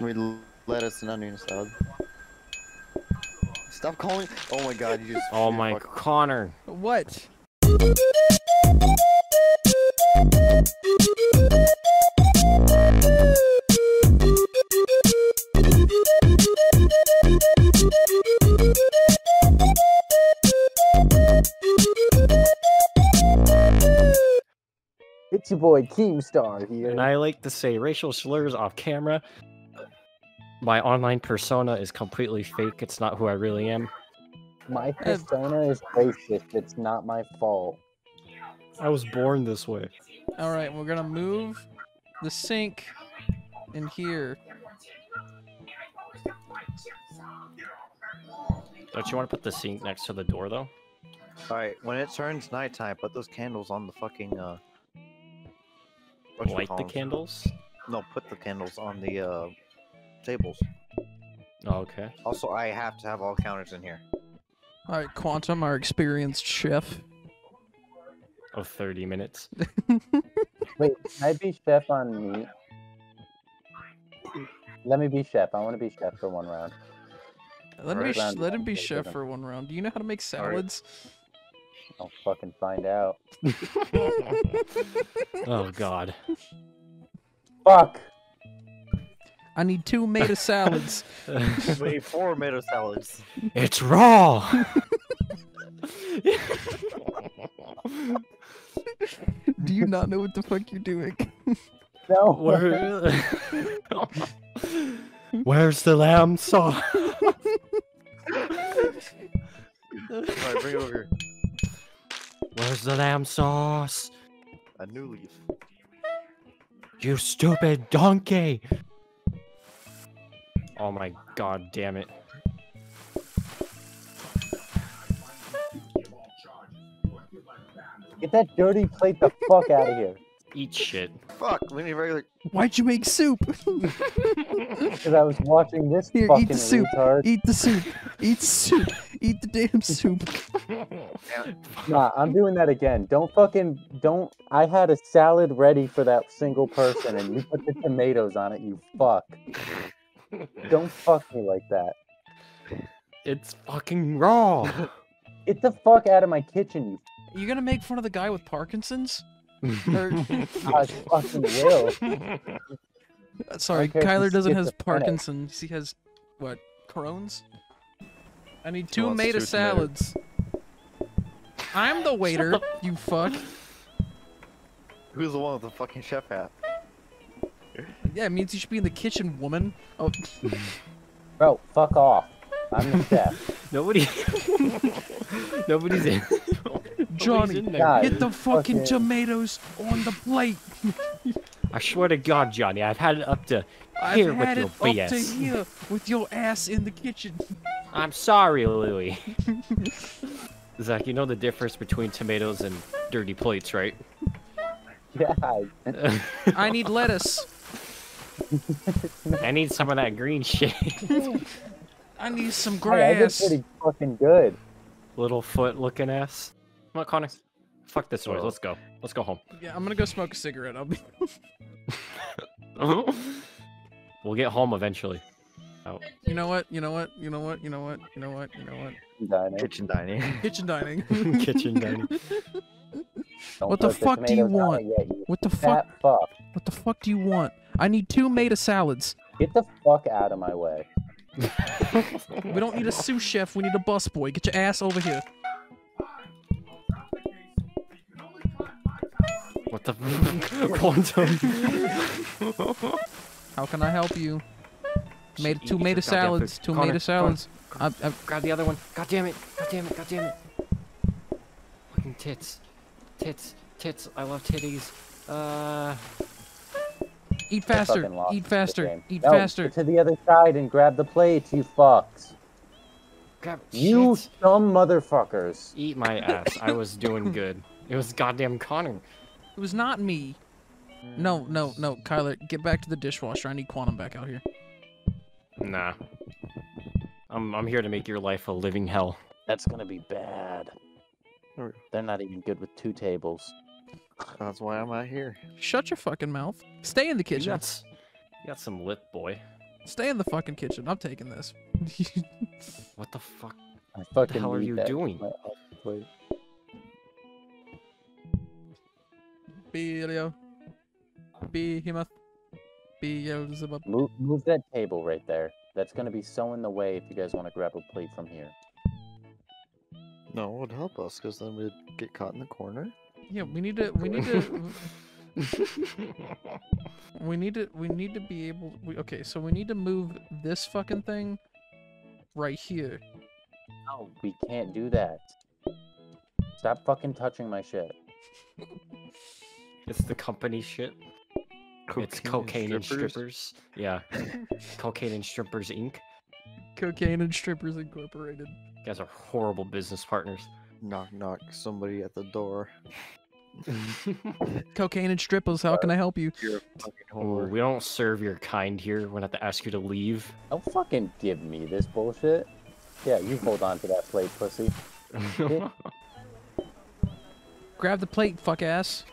We lettuce and onion salad. Stop calling. Oh my god, you just. Oh my, fuck- Connor. What? It's your boy Keemstar here. And I like to say racial slurs off camera. My online persona is completely fake. It's not who I really am. My persona is racist. It's not my fault. I was born this way. All right, we're gonna move the sink in here. Don't you want to put the sink next to the door though? Alright, when it turns nighttime, put those candles on the fucking, uh. Light the candles? No, put the candles on the, uh. Tables. Okay. Also, I have to have all counters in here. All right, Quantum, our experienced chef. Of 30 minutes. Wait, can I be chef on meat? Let me be chef. I want to be chef for one round. Let me Alright. sh- Round let him be chef okay. for one round. Do you know how to make salads? I'll fucking find out. oh god. Fuck! I need two tomato salads. Wait, four tomato salads. it's raw. Do you not know what the fuck you're doing? No! Where... Where's the lamb sauce? Alright, bring it over here. Where's the lamb sauce? A new leaf. You stupid donkey! Oh my god damn it. Get that dirty plate the fuck out of here. Eat shit. Fuck, we need regular. Why'd you make soup? Because I was watching this Here, eat fucking the soup. retard. Eat the soup. Eat soup. Eat the damn soup. Nah, I'm doing that again. Don't fucking don't. I had a salad ready for that single person, and you put the tomatoes on it. You fuck. Don't fuck me like that. It's fucking raw. Get the fuck out of my kitchen, you. You gonna make fun of the guy with Parkinson's? Or, I fucking will. Uh, sorry, care Kyler doesn't has schizophrenic. Parkinson's. He has what? Crohn's. I need He two wants tomato two tomato- salads. I'm the waiter. You fuck. Who's the one with the fucking chef hat? Yeah, it means you should be in the kitchen, woman. Oh, Bro, fuck off. I'm the chef. Nobody. Nobody's in. Johnny, Nobody's in. God. get the fucking fucking- tomatoes on the plate. I swear to God, Johnny, I've had it up to I've here had with it your up to here with your ass in the kitchen. I'm sorry, Louie. Zach, you know the difference between tomatoes and dirty plates, right? Yeah. I- I need lettuce. I need some of that green shit. I need some Hey, I did pretty fucking good. Little foot looking ass. Come on, Connor. Fuck this noise. Let's go. Let's go home. Yeah, I'm gonna go smoke a cigarette. I'll be. we'll get home eventually. Oh. You know what? You know what? You know what? You know what? You know what? You know what? Dining. Kitchen dining. Kitchen dining. Kitchen dining. What the fuck do you want? it yet, you What the fuck? fuck. What the fuck do you want? I need two tomato salads. Get the fuck out of my way. We don't need a sous chef. We need a busboy. Get your ass over here. what the quantum? How can I help you? Tomato, Eat tomato your goddamn salads. food. Tomato Connor, salads. I, I, Grab the other one. God damn it. God damn it. God damn it. Fucking tits. Tits. Tits. I love titties. Uh. Eat faster. Eat faster. Eat No, faster. to the other side and grab the plate, you fucks. Grab. You shit. dumb motherfuckers. Eat my ass. I was doing good. It was goddamn Connor. It was not me. No, no, no, Kyler, get back to the dishwasher. I need Quantum back out here. Nah. I'm I'm here to make your life a living hell. That's gonna be bad. They're not even good with two tables. That's why I'm out here. Shut your fucking mouth. Stay in the You kitchen. got, you got some lip, boy. Stay in the fucking kitchen. I'm taking this. What the fuck? I fucking hell are need you that doing? my other plate. Beelio. Behemoth. Beelzebub. Move, move that table right there. That's gonna be so in the way if you guys want to grab a plate from here. No, it would help us because then we'd get caught in the corner. Yeah, we need to. We need to. we need to. We need to be able. We, okay, so we need to move this fucking thing right here. No, we can't do that. Stop fucking touching my shit. it's the company shit. it's cocaine and strippers. Yeah. cocaine and strippers Inc. Cocaine and Strippers Incorporated. You guys are horrible business partners. Knock, knock. Somebody at the door. Cocaine and strippers. How can I help you? You're a fucking Ooh, we don't serve your kind here. We're gonna have to ask you to leave. Don't fucking give me this bullshit. Yeah, you hold on to that plate, pussy. Grab the plate, fuck ass.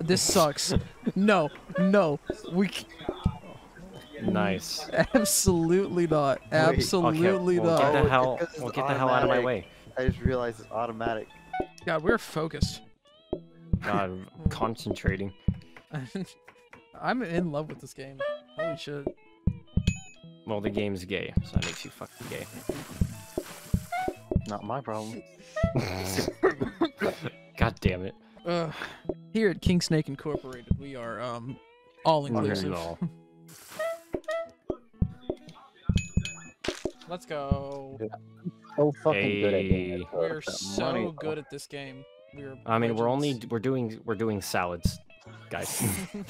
This sucks. no, no, we c- nice. absolutely not. Wait, okay, Absolutely well, not. Get the Oh, hell, because it's well, get the hell out of my automatic. way. I just realized it's automatic. God, we're focused. God, concentrating. I'm in love with this game. Holy shit. Well, the game's gay, so that makes you fucking gay. Not my problem. God damn it. Ugh. Here at Kingsnake Incorporated, we are um all inclusive. No. Let's go. So fucking good at getting Hey. We're so money. good at this game. We're I mean, we're only we're doing we're doing salads, guys.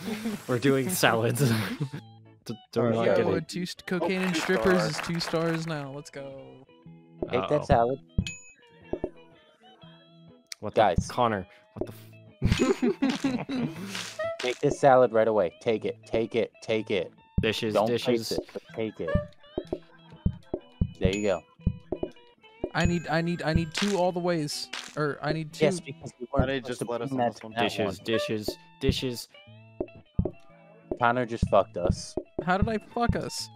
we're doing salads. D- Do Alright, not get it. two st- cocaine and strippers stars. is two stars now. Let's go. Take Uh-oh. that salad. What the Guys. Connor? What the? F- Take this salad right away. Take it. Take it. Take it. dishes, Don't dishes. place it, but take it. There you go. I need, I need, I need two all the ways, or I need two. Yes, because you Why weren't they supposed just to let us bring on that this to one? that Dishes, dishes, dishes. Connor just fucked us. How did I fuck us?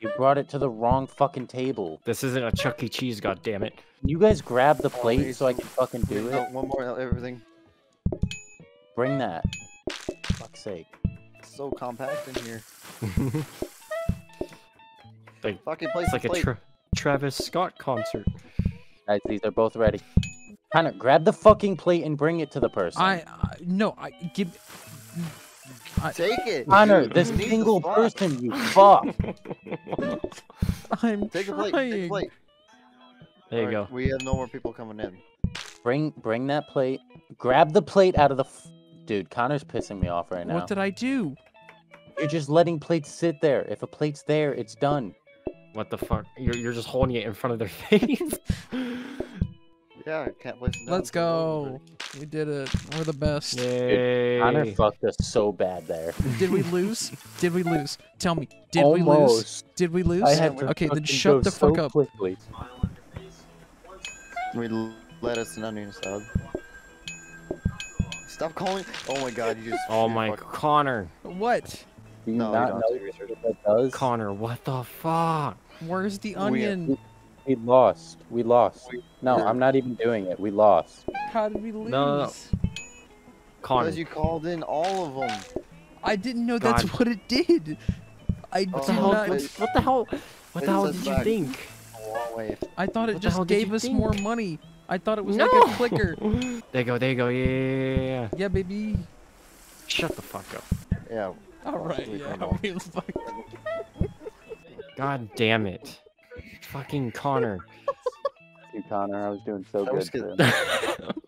You brought it to the wrong fucking table. This isn't a Chuck E. Cheese, God damn it! Can you guys grab the plate wait, so I can fucking do Wait, it? one more, everything. Bring that. Fuck's sake. It's so compact in here. Like- Fucking place It's like the a plate. Tra- Travis Scott concert. Guys, these are both ready. Connor, grab the fucking plate and bring it to the person. I, I no, I give. Take it. Connor, dude, this you single person, you fuck. I'm Take a plate. Take a trying. plate. There you Alright, go. We have no more people coming in. Bring bring that plate. Grab the plate out of the f- Dude, Connor's pissing me off right now. What did I do? You're just letting plates sit there. If a plate's there, it's done. What the fuck? You're you're just holding it in front of their face. Yeah, I can't place it Let's until it's over. go. We did it. We're the best. Yay! Connor fucked us so bad there. Did we lose? Did we lose? Tell me. Did we lose? Did we lose? I had to okay, then shut go the so fuck up. Quickly. We l- lettuce and onion salad. Stop calling. Oh my god, you just. Oh my fuck- Connor, What? Do you No, not know what that does? Connor, what the fuck? Where's the onion? We lost. We lost. No, I'm not even doing it. We lost. How did we lose? no, no. Connor, Because you called in all of them. I didn't know that's what it did. I What what did the hell? not. What, what the hell? What the hell did you think? A long way. I thought it the just hell did you gave us more money. I thought it was no. like a clicker. There you go. There you go. Yeah, yeah, yeah, yeah. Yeah, baby. Shut the fuck up. Yeah. All right. Yeah. we fuck- God damn it. Fucking Connor. You, Connor. I was doing so That good. was